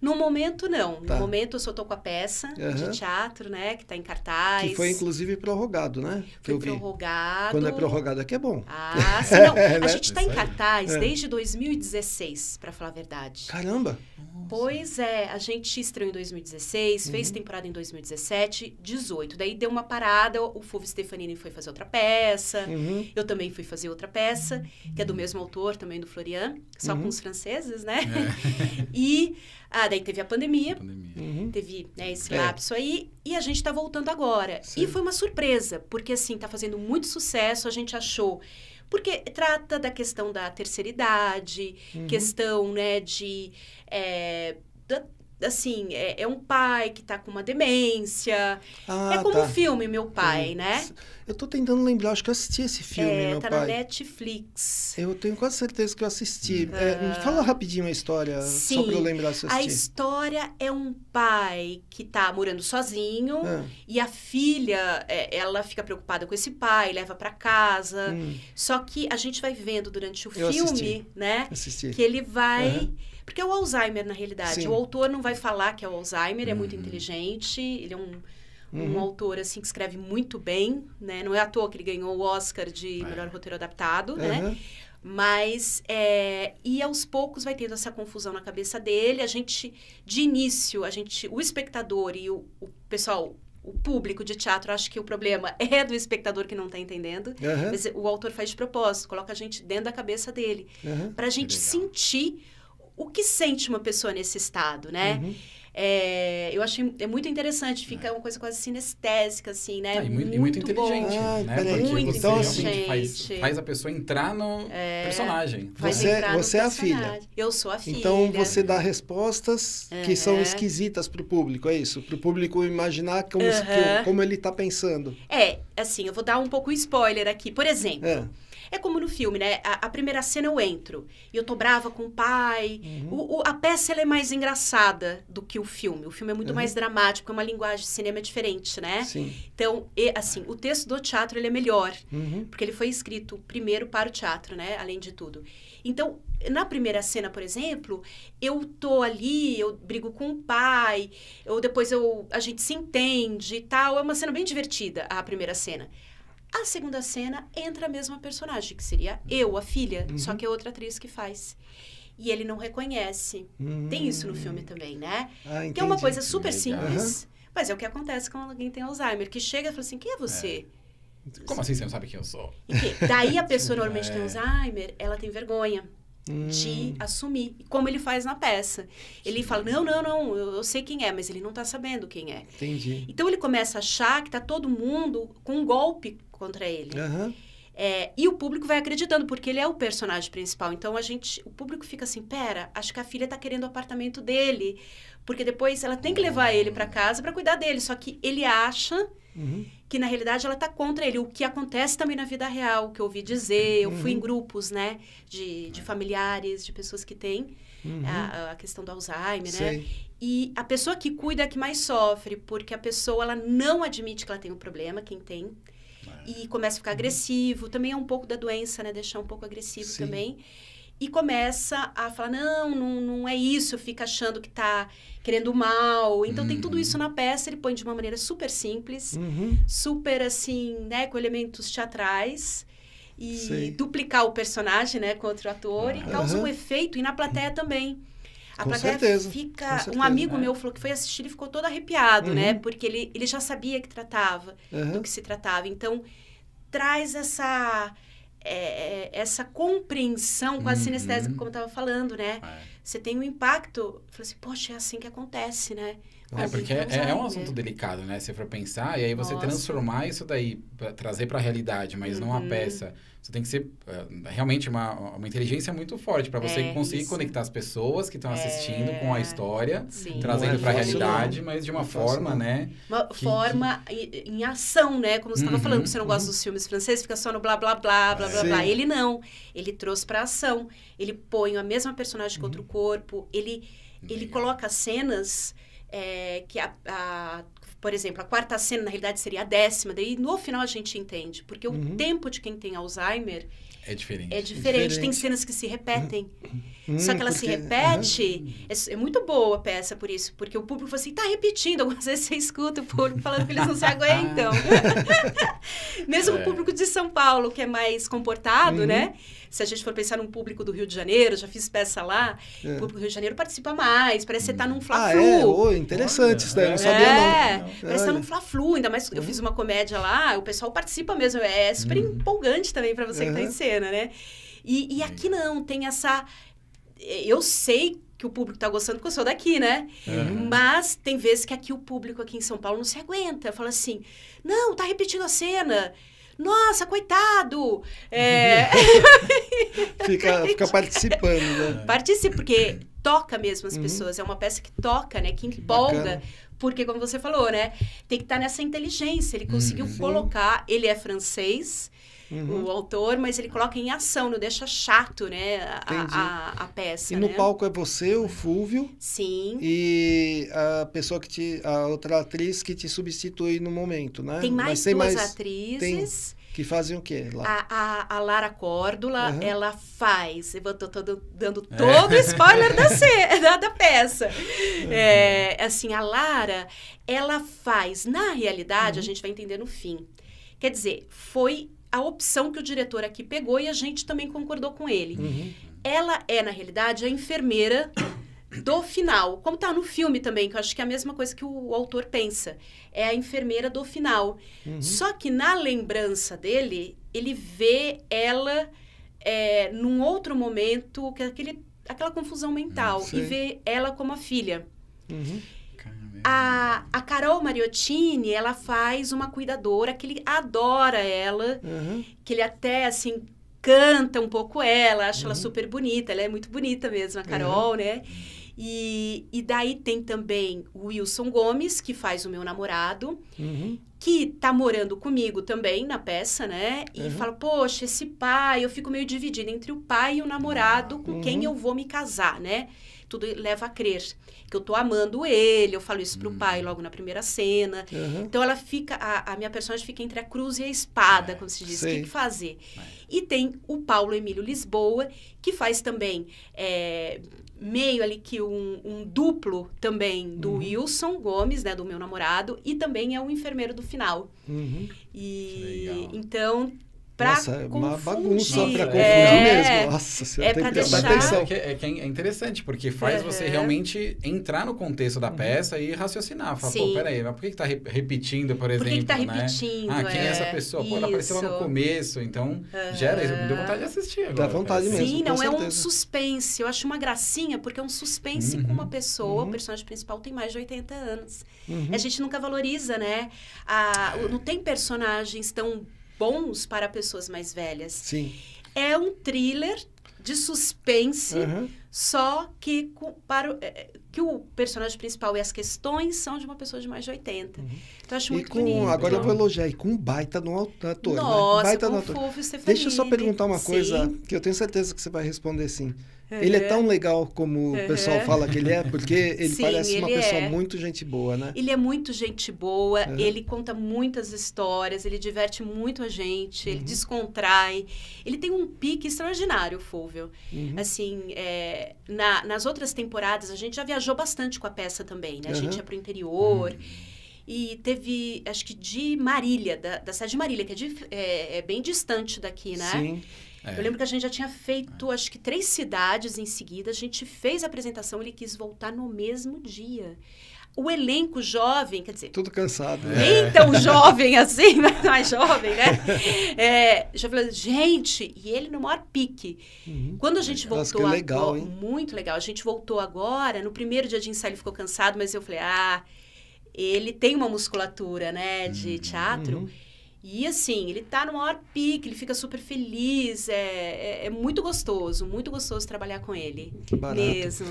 No momento, não. Tá. No momento, eu só tô com a peça Aham. de teatro, né? Que tá em cartaz. Que foi, inclusive, prorrogado, né? Foi eu vi. prorrogado. Quando é prorrogado aqui é bom. Ah, sim, não. Né? A gente tá em cartaz É. desde 2016, pra falar a verdade. Caramba! Pois é, a gente estreou em 2016, Uhum. fez temporada em 2017, 18. Daí deu uma parada, o Fulvio Stefanini foi fazer outra peça. Uhum. Eu também fui fazer outra peça, que é do mesmo autor, também do Florian, só Uhum. com os franceses, né? E ah, daí teve a pandemia, Pandemia. Uhum. teve né, esse É. lapso aí, e a gente tá voltando agora. Sim. E foi uma surpresa, porque assim, tá fazendo muito sucesso, a gente achou. Porque trata da questão da terceira idade, Uhum. questão, né, de. é, da- assim, é, é um pai que tá com uma demência. Ah, é como tá. o filme Meu Pai, né? Eu tô tentando lembrar, acho que eu assisti esse filme, é, meu tá na pai. Netflix. Eu tenho quase certeza que eu assisti. É, me fala rapidinho a história, só Sim. pra eu lembrar se eu A assisti. história é um pai que tá morando sozinho Ah, e a filha, é, ela fica preocupada com esse pai, leva pra casa. hum, Só que a gente vai vendo durante o Eu filme, assisti. né? assisti. Que ele vai. Aham. Porque é o Alzheimer, na realidade. Sim. O autor não vai falar que é o Alzheimer, é muito Uhum. inteligente, ele é um. Um Uhum. autor, assim, que escreve muito bem, né? Não é à toa que ele ganhou o Oscar de É. melhor roteiro adaptado, né? Aham. Mas, é, e aos poucos vai tendo essa confusão na cabeça dele. A gente, de início, a gente, o espectador e o, o pessoal, o público de teatro, acho que o problema é do espectador que não está entendendo. Aham. Mas o autor faz de propósito, coloca a gente dentro da cabeça dele, Aham. para a gente sentir o que sente uma pessoa nesse estado, né? Uhum. É, eu acho é muito interessante, fica uma coisa quase sinestésica, assim, né? Ah, e muito, e muito inteligente, Ah, né? peraí. Porque Muito você inteligente. faz, faz a pessoa entrar no personagem. Faz Você- você é a filha. personagem. Eu sou a filha. Então você dá respostas que são esquisitas pro público, é isso? Pro público imaginar como, que- como ele tá pensando. É, assim, eu vou dar um pouco spoiler aqui. Por exemplo, É. é como no filme, né? A, a primeira cena eu entro e eu tô brava com o pai. O- o- a peça ela é mais engraçada do que o filme. O filme é muito Uhum. mais dramático, é uma linguagem de cinema diferente, né? Sim. Então, e, assim, o texto do teatro ele é melhor, Uhum. porque ele foi escrito primeiro para o teatro, né? Além de tudo. Então, na primeira cena, por exemplo, eu tô ali, eu brigo com o pai, ou depois eu, a gente se entende e tal. É uma cena bem divertida, a primeira cena. A segunda cena entra a mesma personagem, que seria eu, a filha, só que é outra atriz que faz. E ele não reconhece. Tem isso no filme também, né? Ah, Que é uma coisa super simples, mas é o que acontece quando alguém tem Alzheimer, que chega e fala assim, quem é você? Como assim você não sabe quem eu sou? Que- daí a pessoa normalmente tem É. Alzheimer, ela tem vergonha Hum. de assumir, como ele faz na peça. Ele fala, não, não, não, eu, eu sei quem é, mas ele não tá sabendo quem é. Entendi. Então ele começa a achar que tá todo mundo com um golpe contra ele. Aham. É, e o público vai acreditando, porque ele é o personagem principal. Então a gente, o público fica assim, pera, acho que a filha tá querendo o apartamento dele, porque depois ela tem que levar ele para casa para cuidar dele. Só que ele acha Uhum. que na realidade ela tá contra ele. O que acontece também na vida real, o que eu ouvi dizer, eu fui em grupos, né, de, de familiares, de pessoas que têm Uhum. a, a questão do Alzheimer, né? Sei. E a pessoa que cuida é que mais sofre, porque a pessoa ela não admite que ela tem um problema, quem tem, e começa a ficar agressivo. Também é um pouco da doença, né? Deixar um pouco agressivo Sim. também. E começa a falar: não, não, não é isso, fica achando que tá querendo mal. Então tem tudo isso na peça, ele põe de uma maneira super simples, Uhum. super assim, né? Com elementos teatrais. E Sei. duplicar o personagem, né, com outro ator, e causa um efeito, e na plateia também. A Com plateia certeza, com fica. certeza, um amigo é. meu falou que foi assistir e ficou todo arrepiado, né? Uhum. Porque ele, ele já sabia que tratava do Aham. que se tratava. Então, traz essa. é, é, essa compreensão quase Uhum. sinestésica, como eu estava falando, né? É. Você tem um impacto. Fala assim, poxa, é assim que acontece, né? Com É, porque com é, é um assunto delicado, né? Se for pensar, e aí você Nossa. transformar isso daí, pra trazer pra realidade, mas não a Uhum. peça. Você tem que ser eh, realmente uma, uma inteligência muito forte pra você É, conseguir isso. conectar as pessoas que estão assistindo com a história, Sim. trazendo é pra fácil, realidade, não. mas de uma Não é forma, não. né? Uma Que- forma Em, em ação, né? Como você estava Uhum, falando, que você não gosta uhum. dos filmes franceses, fica só no blá blá blá, blá blá Sim. blá. Ele não. Ele trouxe pra ação. Ele põe a mesma personagem com outro corpo. Ele, ele Legal. coloca cenas é, que a, a- Por exemplo, a quarta cena, na realidade, seria a décima. Daí, no final, a gente entende. Porque Uhum. o tempo de quem tem Alzheimer É diferente. É diferente. Tem Diferente. cenas que se repetem. Hum, Só que ela se porque- repete. É, é muito boa a peça por isso. Porque o público fala assim, tá repetindo. Algumas vezes você escuta o público falando que eles não se aguentam. Mesmo É. o público de São Paulo, que é mais comportado, Uhum. né? Se a gente for pensar num público do Rio de Janeiro, já fiz peça lá, É. o público do Rio de Janeiro participa mais. Parece que você tá num Ah, fla-flu. é? Ô, interessante isso daí, eu não sabia É, não. parece que tá num Fla-Flu, ainda mais eu fiz uma comédia lá, o pessoal participa mesmo, é super empolgante também pra você que tá em Uhum. Né? E, e aqui não, tem essa... Eu sei que o público tá gostando porque eu sou daqui, né? Uhum. Mas tem vezes que aqui o público aqui em São Paulo não se aguenta. Fala assim, não, tá repetindo a cena. Nossa, coitado! É, Fica, fica participando, né? Participe, porque toca mesmo as Uhum. pessoas. É uma peça que toca, né? Que empolga. porque, como você falou, né? Tem que estar nessa inteligência. Ele conseguiu Uhum. colocar... Ele é francês, Uhum. o autor, mas ele coloca em ação. Não deixa chato, né? A, a, a peça, E no né? palco é você, o Fúvio, Sim. e a pessoa que te. a outra atriz que te substitui no momento, né? Tem mais Mas tem duas mais atrizes. que fazem o quê lá? A, a, a Lara Córdula, Aham. ela faz. Eu tô, tô dando- dando todo o spoiler da, ce- da, da peça. É, assim, a Lara, ela faz. Na realidade, a gente vai entender no fim. Quer dizer, foi a opção que o diretor aqui pegou e a gente também concordou com ele. Uhum. Ela é, na realidade, a enfermeira do final. Como tá no filme também, que eu acho que é a mesma coisa que o autor pensa. É a enfermeira do final. Uhum. Só que na lembrança dele, ele vê ela é, num outro momento, que é aquele, aquela confusão mental, e vê ela como a filha. Uhum. A, a Carol Mariottini, ela faz uma cuidadora que ele adora ela, Uhum. que ele até, assim, canta um pouco ela, acha ela Uhum. super bonita, ela é muito bonita mesmo, a Carol, né? E, e daí tem também o Wilson Gomes, que faz o meu namorado, Uhum. Que tá morando comigo também na peça, né? E Uhum. fala, poxa, esse pai, eu fico meio dividida entre o pai e o namorado com quem Uhum. eu vou me casar, né? Tudo leva a crer que eu tô amando ele, eu falo isso pro pai logo na primeira cena. Uhum. Então ela fica, a, a minha personagem fica entre a cruz e a espada, É, como se diz, o que, que fazer? É. E tem o Paulo Emílio Lisboa, que faz também é, meio ali que um, um duplo também do Uhum. Wilson Gomes, né, do meu namorado, e também é o enfermeiro do final. Uhum. E legal. então, pra Nossa, é uma confundir, bagunça pra Nossa, confundir é, mesmo. Nossa, você é tem que deixar- atenção. É, que, é que é interessante, porque faz você Uhum. realmente entrar no contexto da peça e raciocinar. Falar, pô, Sim. peraí, mas por que, que tá re- repetindo, por Por exemplo? que, que tá né? repetindo? Ah, quem é, essa é, pessoa? Pô, ela apareceu lá no começo, então gera isso. Me deu vontade de assistir agora. Dá vontade mesmo. Sim, com não é um certeza. suspense. Eu acho uma gracinha, porque é um suspense com Uhum. uma pessoa. Uhum. O personagem principal tem mais de 80 anos. Uhum. A gente nunca valoriza, né? A, não tem personagens tão bons para pessoas mais velhas. Sim. É um thriller de suspense, Uhum. só que, com- para, o- é, que o personagem principal e as questões são de uma pessoa de mais de 80. Então, eu acho E muito com, bonito. agora eu vou elogiar, e com um baita no ator, né? Nossa, Baita com no o ator. Stefanini. Deixa eu só perguntar uma coisa, Sim. que eu tenho certeza que você vai responder sim. Ele é Uhum. tão legal como o pessoal Uhum. fala que ele é, porque ele Sim, parece uma ele pessoa é. muito gente boa, né? Ele é muito gente boa, Uhum. ele conta muitas histórias, ele diverte muito a gente, Uhum. ele descontrai. Ele tem um pique extraordinário, Fulvio. Uhum. Assim, é, na- nas outras temporadas, a gente já viajou bastante com a peça também, né? A gente Uhum. ia pro interior. E teve, acho que de Marília, da, da cidade de Marília, que é, dif- é- é bem distante daqui, né? Sim. É. Eu lembro que a gente já tinha feito, acho que três cidades em seguida. A gente fez a apresentação, ele quis voltar no mesmo dia. O elenco jovem, quer dizer, Tudo cansado. É. né? nem tão jovem assim, mas mais jovem, né? É, já falou, gente, e ele no maior pique. Uhum. Quando a gente Nossa, voltou que legal, agora, hein? muito legal. A gente voltou agora, no primeiro dia de ensaio ele ficou cansado, mas eu falei, ah, ele tem uma musculatura, né, de teatro. Uhum. E assim, ele tá no maior pique, ele fica super feliz. É, é, é muito gostoso, muito gostoso trabalhar com ele. Que barato. Mesmo.